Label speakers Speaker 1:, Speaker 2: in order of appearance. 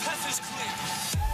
Speaker 1: Path is clear.